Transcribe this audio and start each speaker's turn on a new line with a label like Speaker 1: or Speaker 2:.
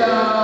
Speaker 1: 할렐루야.